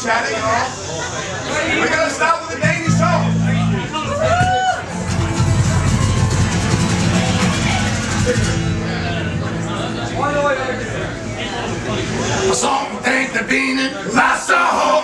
chatting, y'all. We're gonna stop with a Danish song. A song ain't the beaning, lots of hope.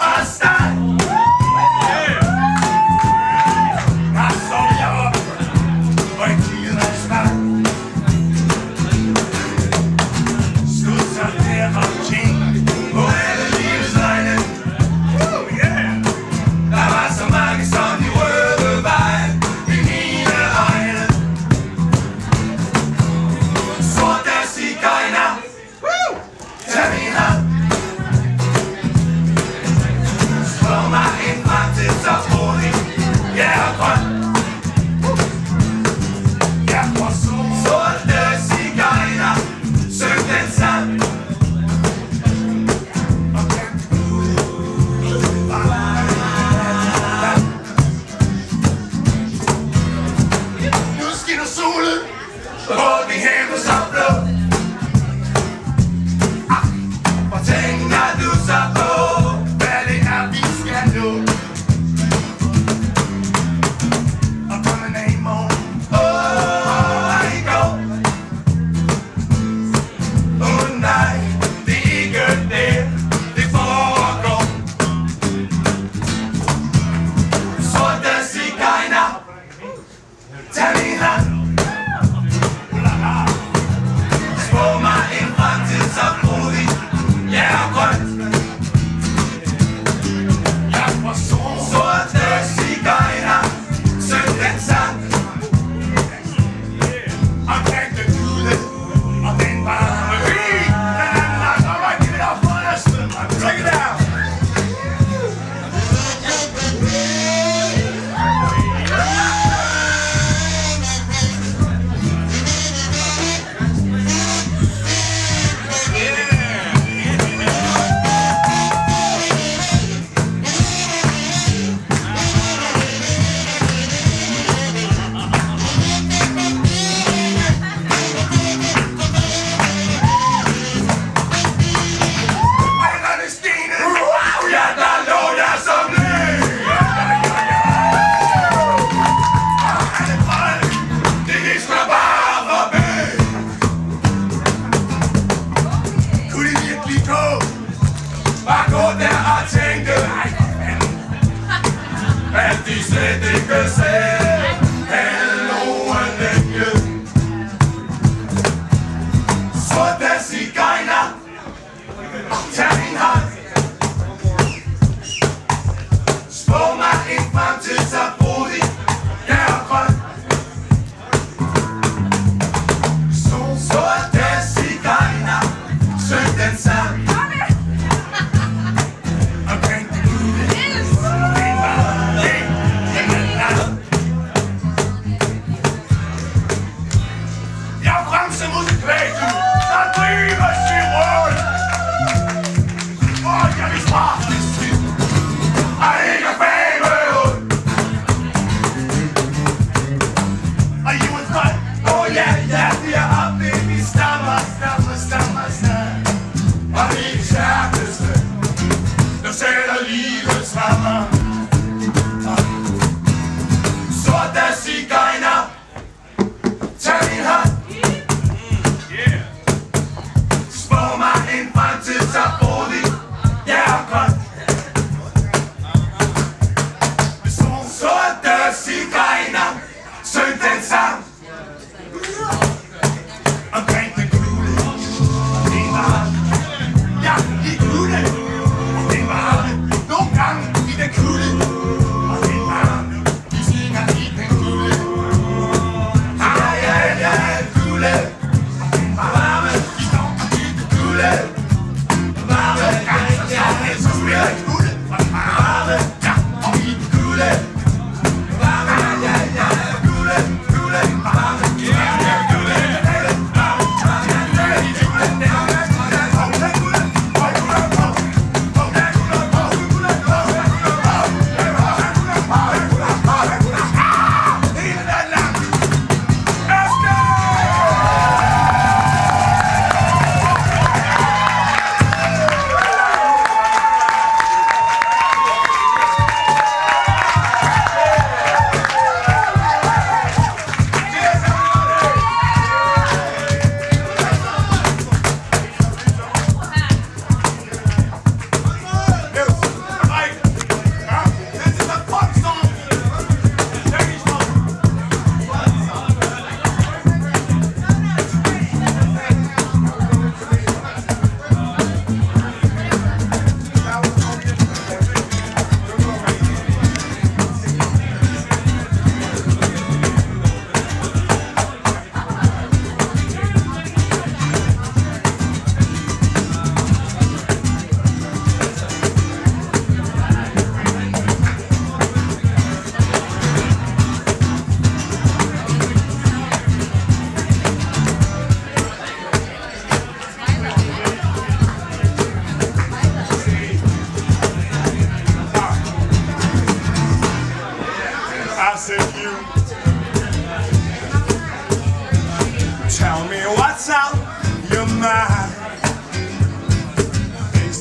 Jerusalem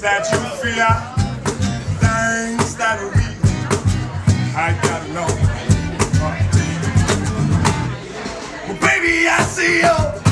that you fear, things that we, I gotta know. Well, baby, I see you.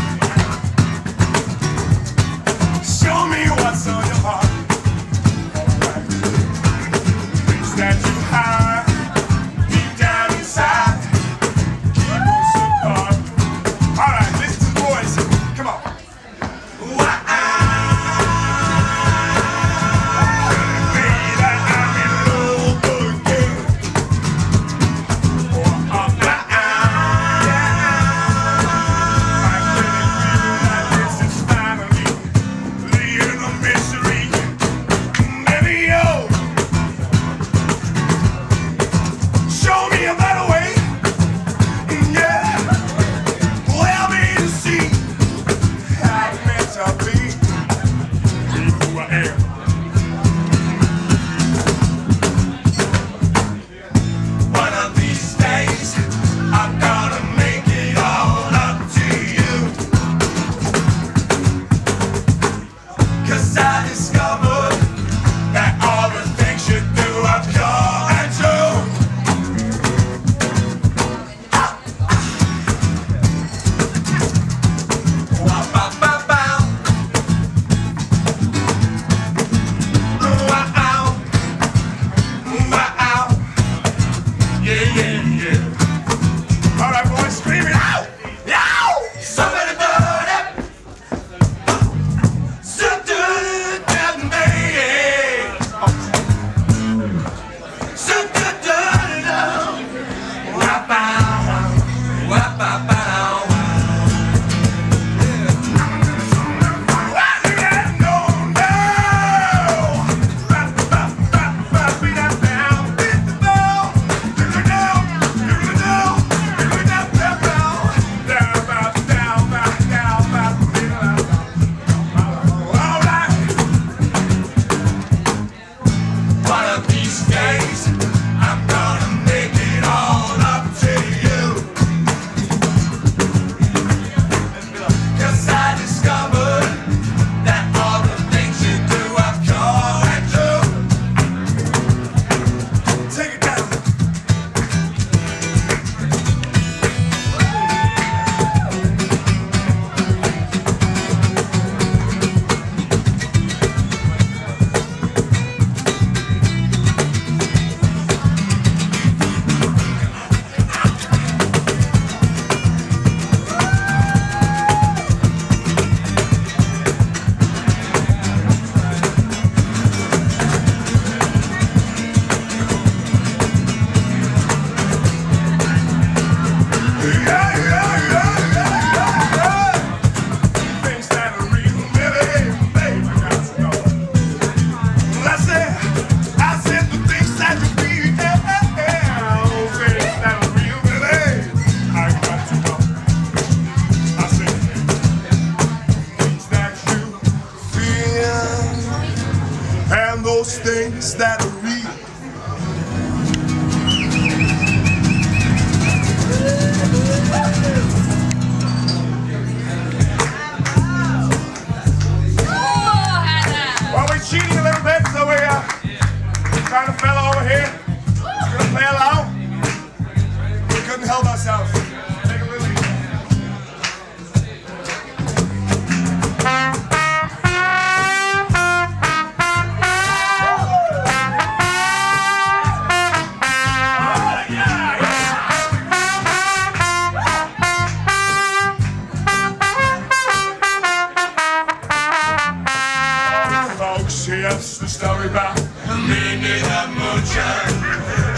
story about Minnie the Moocher.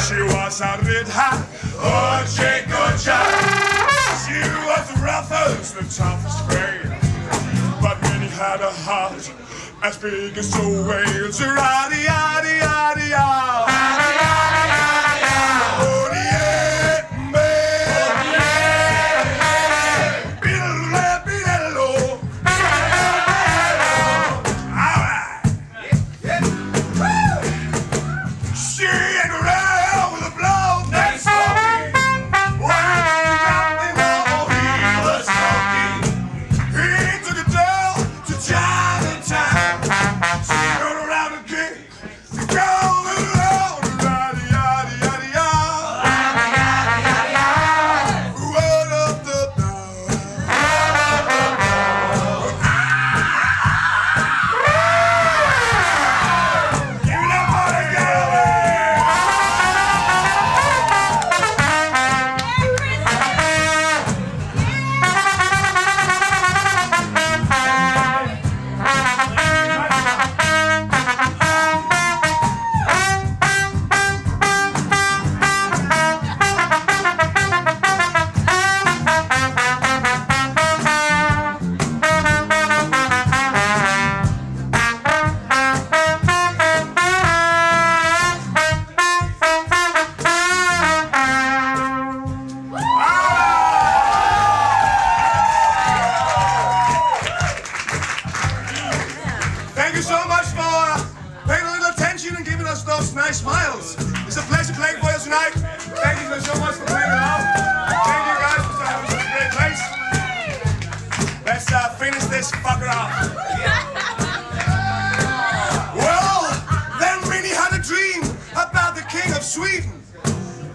She was a red hot OJ Gocha. She was the roughest, the toughest brain. But Minnie had a heart as big as two whales. Yaddy, yaddy, yaddy, yaddy. It's a pleasure playing for you tonight. Thank you so much for playing along. Thank you guys for having such a great place. Let's uh, finish this fucker off. Well, then Minnie had a dream about the king of Sweden.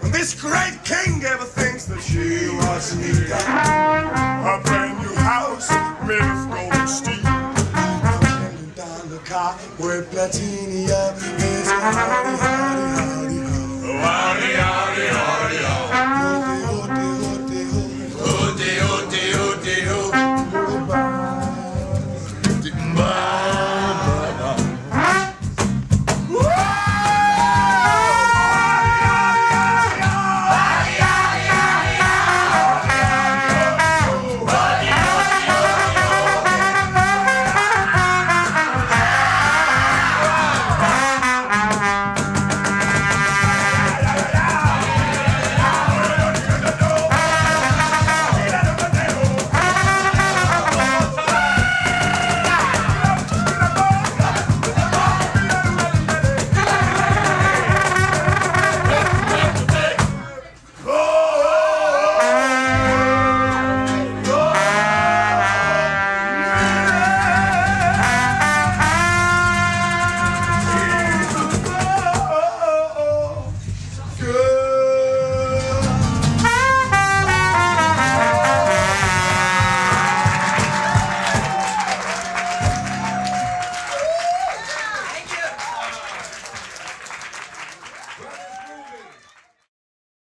And this great king gave her things that she was needing. A brand new house made of golden steel. Car with platinum. It's a howdy, howdy, howdy, Lottie, lottie, lottie.